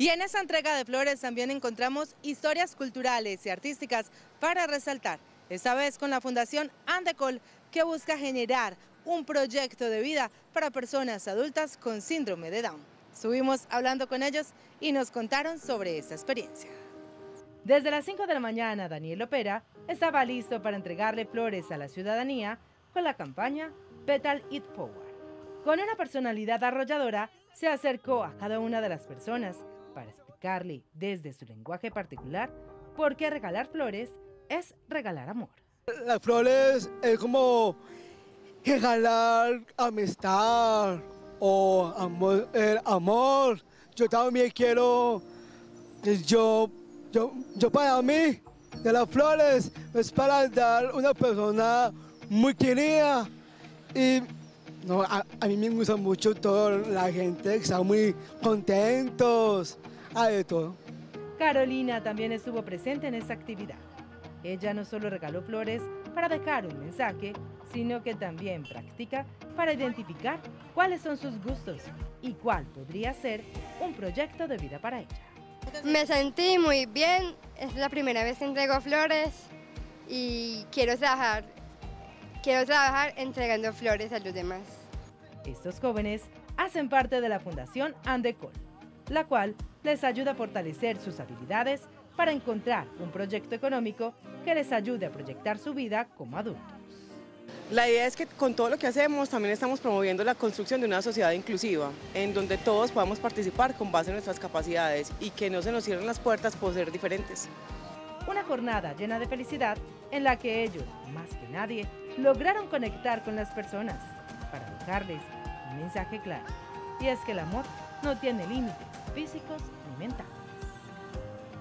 Y en esa entrega de flores también encontramos historias culturales y artísticas para resaltar, esta vez con la Fundación Andecol, que busca generar un proyecto de vida para personas adultas con síndrome de Down. Estuvimos hablando con ellos y nos contaron sobre esta experiencia. Desde las 5 de la mañana, Daniel Opera estaba listo para entregarle flores a la ciudadanía con la campaña Petal It Forward. Con una personalidad arrolladora, se acercó a cada una de las personas para explicarle desde su lenguaje particular por qué regalar flores es regalar amor. Las flores es como regalar amistad o amor, amor. Yo también quiero, yo, yo, yo para mí, de las flores es para dar una persona muy querida y no, a, mí me gusta mucho toda la gente, está muy contentos, hay de todo. Carolina también estuvo presente en esta actividad. Ella no solo regaló flores para dejar un mensaje, sino que también practica para identificar cuáles son sus gustos y cuál podría ser un proyecto de vida para ella. Me sentí muy bien, es la primera vez que entrego flores y quiero trabajar, quiero trabajar entregando flores a los demás. Estos jóvenes hacen parte de la Fundación Andecol, la cual les ayuda a fortalecer sus habilidades para encontrar un proyecto económico que les ayude a proyectar su vida como adultos. La idea es que con todo lo que hacemos también estamos promoviendo la construcción de una sociedad inclusiva, en donde todos podamos participar con base en nuestras capacidades y que no se nos cierren las puertas por ser diferentes. Una jornada llena de felicidad en la que ellos, más que nadie, lograron conectar con las personas para dejarles un mensaje claro. Y es que el amor no tiene límites físicos ni mentales.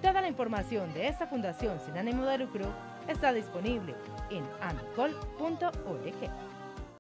Toda la información de esta fundación sin ánimo de lucro está disponible en amicol.org.